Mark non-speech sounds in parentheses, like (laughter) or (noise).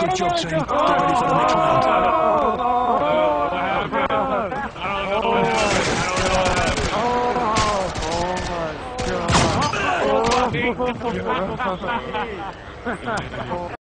Good job, team. Get ready for the next round. Oh my god. (laughs) (laughs)